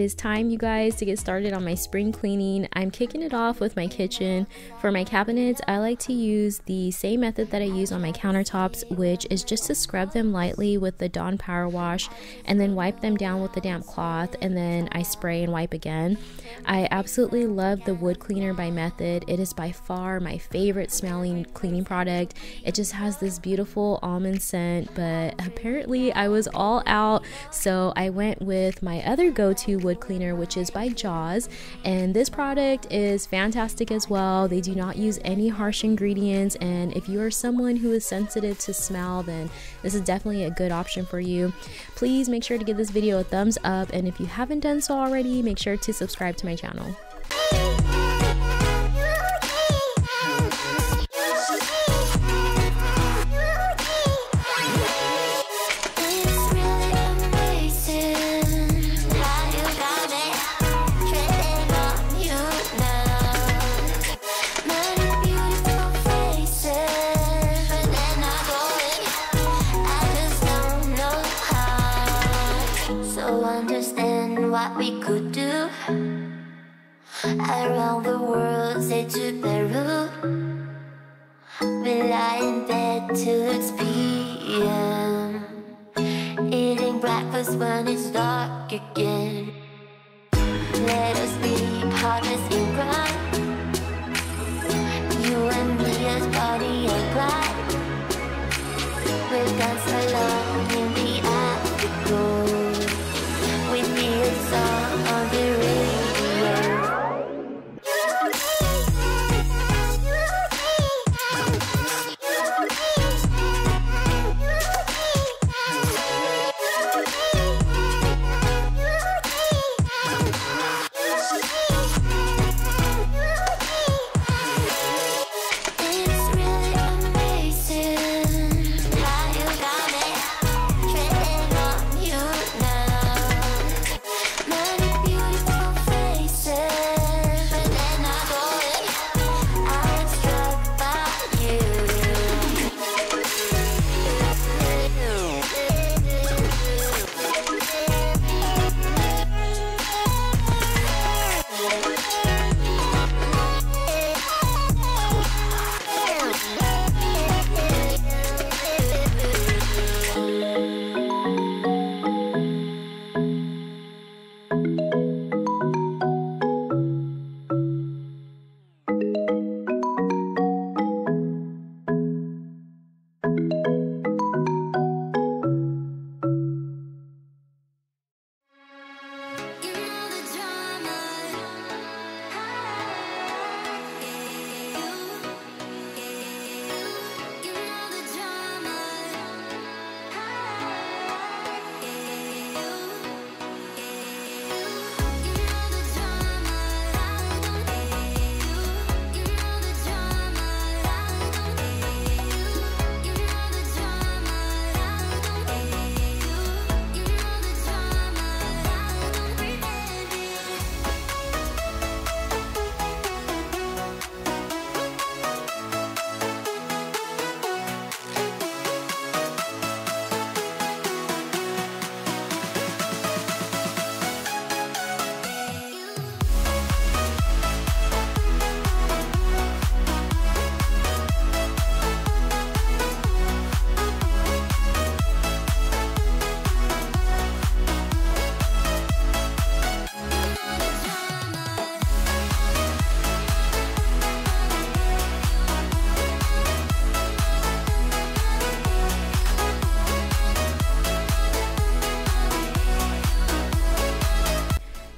It is time, you guys, to get started on my spring cleaning. I'm kicking it off with my kitchen. For my cabinets, I like to use the same method that I use on my countertops, which is just to scrub them lightly with the Dawn Power Wash and then wipe them down with the damp cloth, and then I spray and wipe again. I absolutely love the Wood Cleaner by Method. It is by far my favorite smelling cleaning product. It just has this beautiful almond scent, but apparently I was all out, so I went with my other go to wood cleaner, which is by Jaws. And this product is fantastic as well. They do not use any harsh ingredients. And if you are someone who is sensitive to smell, then this is definitely a good option for you. Please make sure to give this video a thumbs up. And if you haven't done so already, make sure to subscribe to my channel. What we could do. Around the world, say to Peru We lie in bed till it's PM Eating breakfast when it's dark again. Let us be partners in crime You and me as Bonnie and Clyde We've got so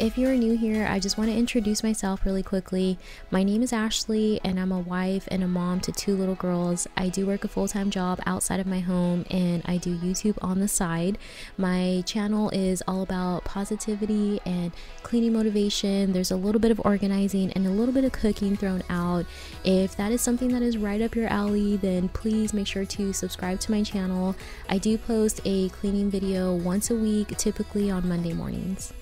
If you're new here, I just want to introduce myself really quickly. My name is Ashley, and I'm a wife and a mom to two little girls. I do work a full time job outside of my home, and I do YouTube on the side. My channel is all about positivity and cleaning motivation. There's a little bit of organizing and a little bit of cooking thrown out. If that is something that is right up your alley, then please make sure to subscribe to my channel. I do post a cleaning video once a week, typically on Monday mornings.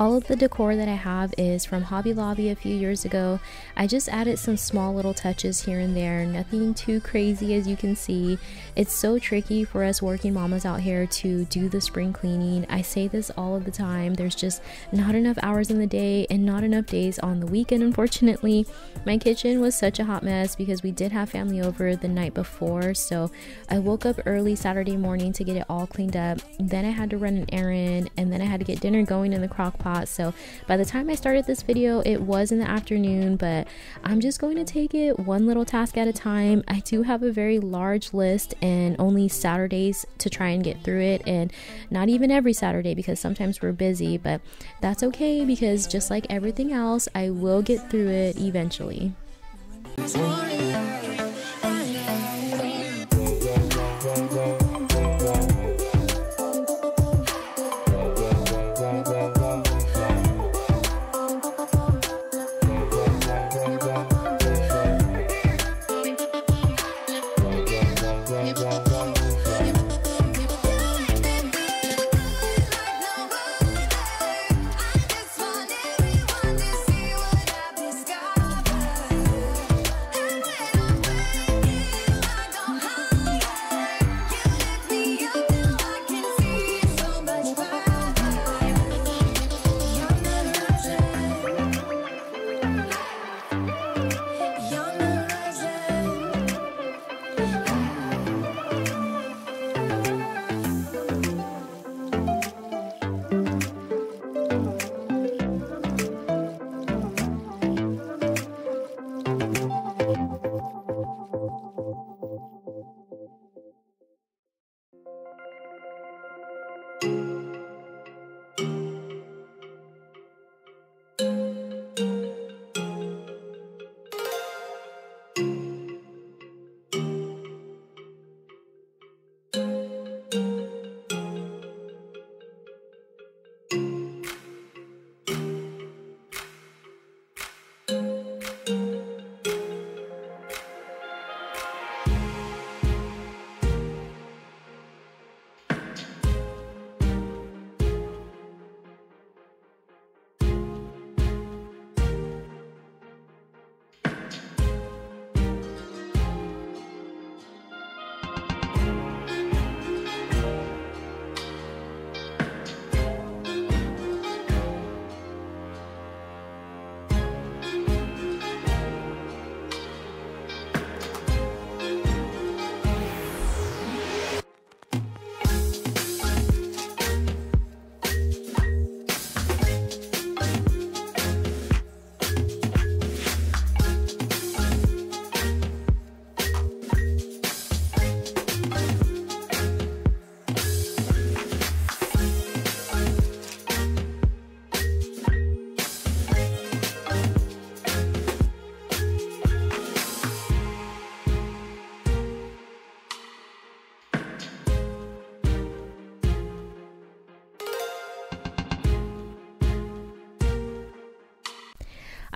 The decor that I have is from Hobby Lobby a few years ago. I just added some small little touches here and there, nothing too crazy as you can see. It's so tricky for us working mamas out here to do the spring cleaning. I say this all of the time. There's just not enough hours in the day and not enough days on the weekend, unfortunately. My kitchen was such a hot mess because we did have family over the night before, so I woke up early Saturday morning to get it all cleaned up. Then I had to run an errand and then I had to get dinner going in the crock pot. So by the time I started this video, it was in the afternoon, but I'm just going to take it one little task at a time. I do have a very large list and only Saturdays to try and get through it, and not even every Saturday because sometimes we're busy, but that's okay because just like everything else, I will get through it eventually.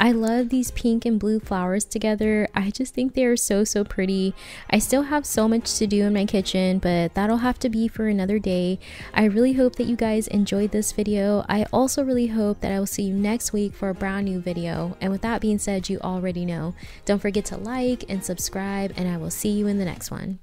I love these pink and blue flowers together. I just think they are so, so pretty. I still have so much to do in my kitchen, but that'll have to be for another day. I really hope that you guys enjoyed this video. I also really hope that I will see you next week for a brand new video. And with that being said, you already know. Don't forget to like and subscribe, and I will see you in the next one.